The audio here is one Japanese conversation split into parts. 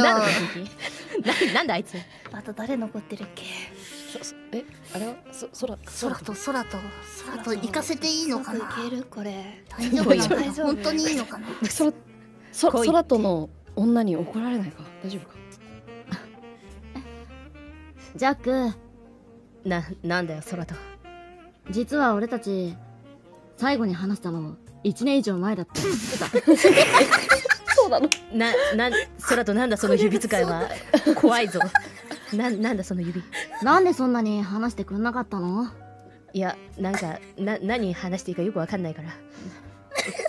じゃあなななんだ あいつ？あと誰残ってるっけ？えあれは？そ空空と空と空と行かせていいのかな？空いける？これ。大丈夫なのかな大丈夫。本当にいいのかな？空空との女に怒られないか？大丈夫か？ジャック。ななんだよ空と。実は俺たち最後に話したの1年以上前だって知ってた そうなの？ななん空となんだその指使いは？怖いぞ。ななんだその指？なんでそんなに話してくんなかったの？いやなんかな何話していいかよくわかんないから。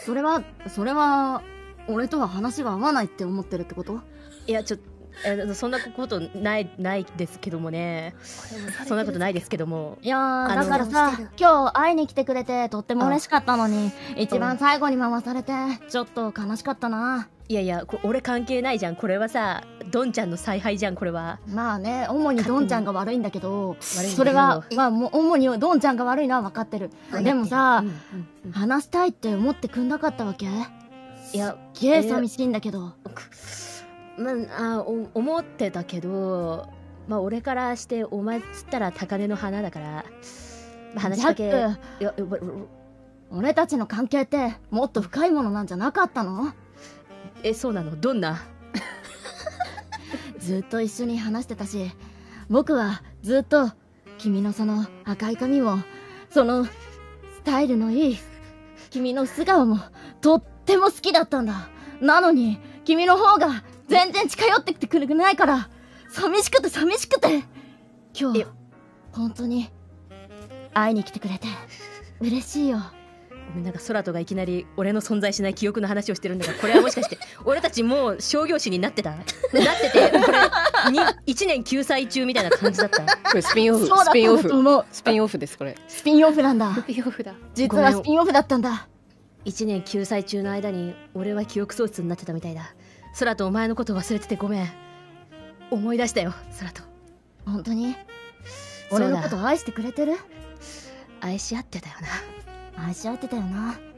それはそれは俺とは話が合わないって思ってるってこと？いやちょっとえそんなことないないですけどもね。そんなことないですけども。いやだからさ今日会いに来てくれてとっても嬉しかったのに一番最後に回されてちょっと悲しかったないやいやこ俺関係ないじゃん。これはさドンちゃんの采配じゃんこれは。まあね主にドンちゃんが悪いんだけどそれはまあもう主にドンちゃんが悪いのは分かってる。でもさうんうんうん。話したいって思ってくんなかったわけ？いやゲー寂しいんだけど。まあ思ってたけどまあ俺からしてお前っつったら高嶺の花だから、まあ、話しかけ俺たちの関係ってもっと深いものなんじゃなかったの？えそうなの？どんな？ずっと一緒に話してたし僕はずっと君のその赤い髪もそのスタイルのいい君の素顔もとっても好きだったんだ。なのに君の方が全然近寄ってきてくれないから寂しくて寂しくて。今日え本当に会いに来てくれて。嬉しいよなんか空とがいきなり俺の存在しない記憶の話をしてるんだからこれはもしかして 俺たちもう商業誌になってた？なっててこれに1年救済中みたいな感じだった？これスピンオフスピンオフ。スピンオフですこれ。スピンオフなんだ。ピンオフだ。実はスピンオフだったんだ。1年救済中の間に俺は記憶喪失になってたみたいだ。空とお前のこと忘れててごめん。思い出したよ空と。本当に？俺のこと愛してくれてる？愛し合ってたよな愛し合ってたよな。